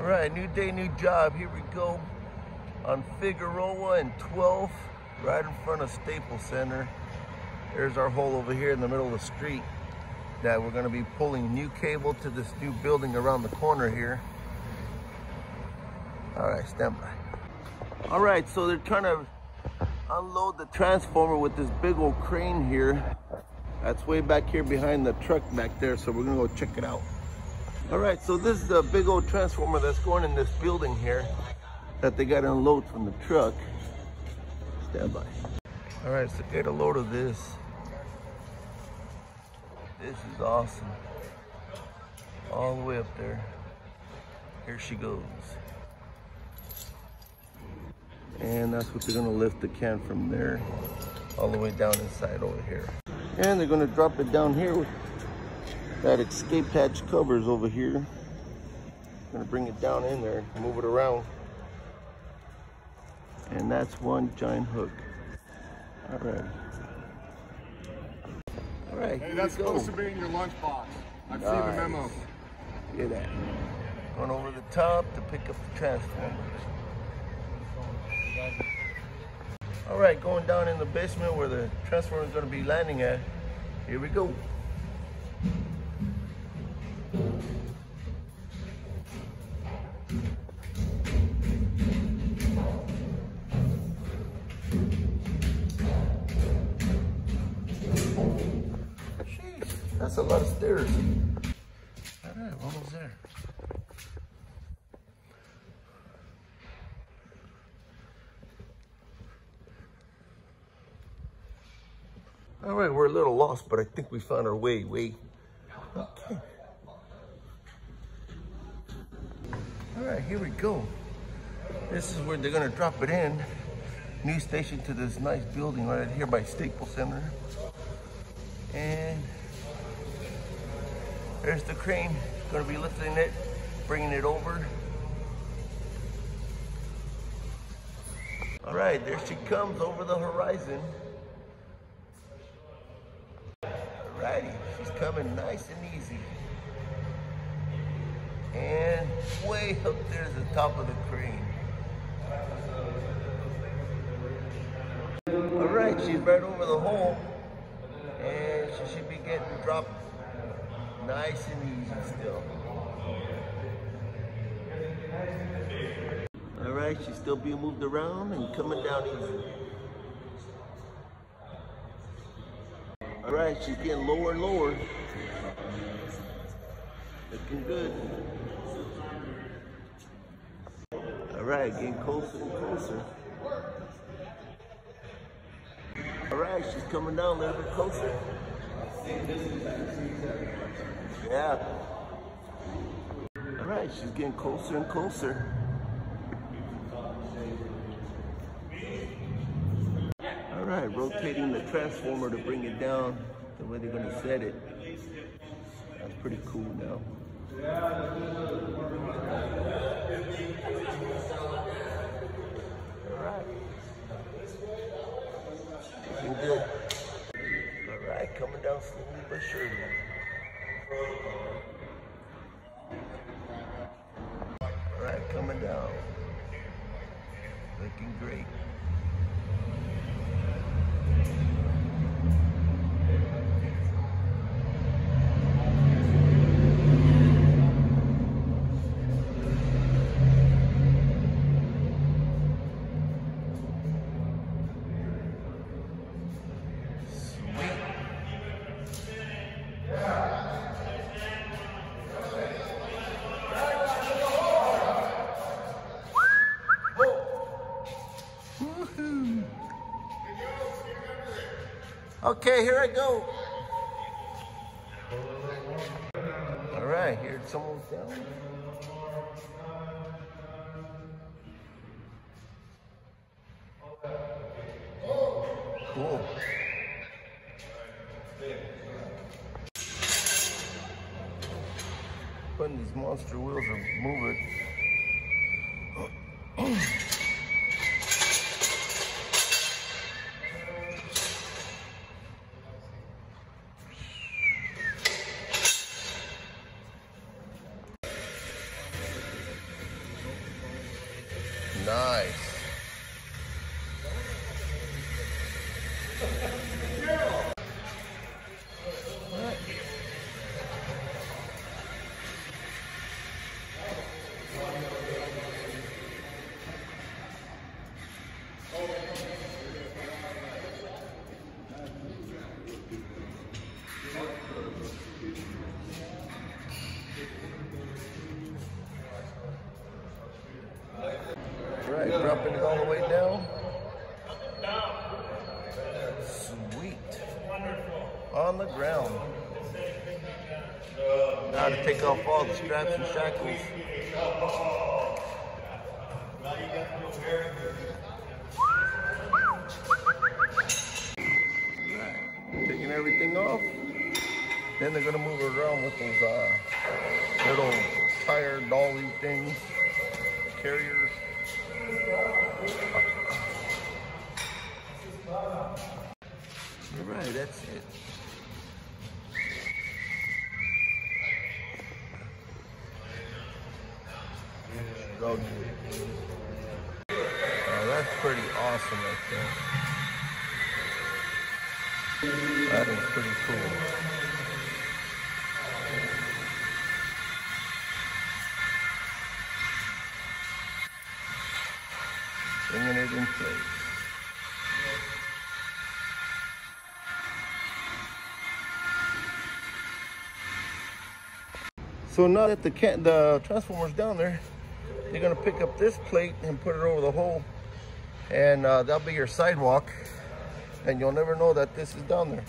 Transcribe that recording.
All right, new day, new job. Here we go on Figueroa and 12th, right in front of Staples Center. There's our hole over here in the middle of the street that we're gonna be pulling new cable to this new building around the corner here. All right, stand by. All right, so they're trying to unload the transformer with this big old crane here. That's way back here behind the truck back there, so we're gonna go check it out. All right, so this is the big old transformer that's going in this building here that they got to unload from the truck. Stand by. All right, so get a load of this. This is awesome. All the way up there. Here she goes. And that's what they're gonna lift the can from there all the way down inside over here. And they're gonna drop it down here that escape hatch covers over here. Gonna bring it down in there, move it around. And that's one giant hook. All right. All right, Hey, that's supposed to be in your lunchbox. I've seen the memo. Look at that. Going over the top to pick up the transformer. All right, going down in the basement where the transformer is going to be landing at. Here we go. Lot of stairs. All right, we're almost there. All right, we're a little lost, but I think we found our way, way. Okay. All right, here we go. This is where they're gonna drop it in. New station to this nice building right here by Staples Center. And there's the crane, gonna be lifting it, bringing it over. All right, there she comes over the horizon. Alrighty, she's coming nice and easy. And way up there's the top of the crane. All right, she's right over the hole. And she should be getting dropped nice and easy still. All right, she's still being moved around and coming down easy. All right, she's getting lower and lower. Looking good. All right, getting closer and closer. All right, she's coming down a little bit closer. Yeah. All right, she's getting closer and closer. All right, rotating the transformer to bring it down the way they're gonna set it. That's pretty cool now. All right. Looking good. All right, coming down slowly but surely. All down. Looking great. Okay, here I go. All right, here it's almost down. Cool. Putting these monster wheels move it. Nice. Right, dropping it all the way down. Sweet. On the ground. Now to take off all the straps and shackles. Taking everything off. Then they're gonna move around with those uh, little tire dolly things, carriers. All right, that's it. Oh, that's pretty awesome right there. That is pretty cool. Bringing it in place. So now that the can the transformer's down there, you're gonna pick up this plate and put it over the hole, and uh, that'll be your sidewalk, and you'll never know that this is down there.